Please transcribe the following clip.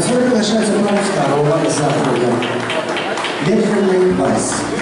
so we're going to show some notes about what is that program. Legendary Place.